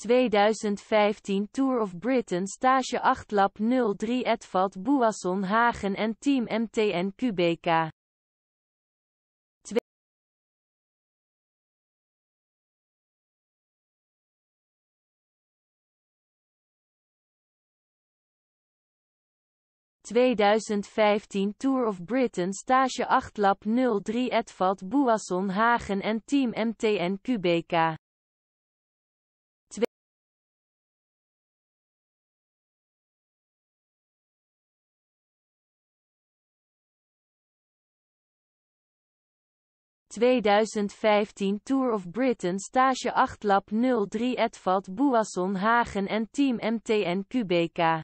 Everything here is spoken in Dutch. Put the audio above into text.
2015 Tour of Britain Stage 8 Lap 03 Edvald Boasson Hagen en Team MTN QBK 2015 Tour of Britain Stage 8 Lap 03 Edvald Boasson Hagen en Team MTN QBK 2015 Tour of Britain Stage 8 Lap 03 Edvald Boasson Hagen en Team MTN QBK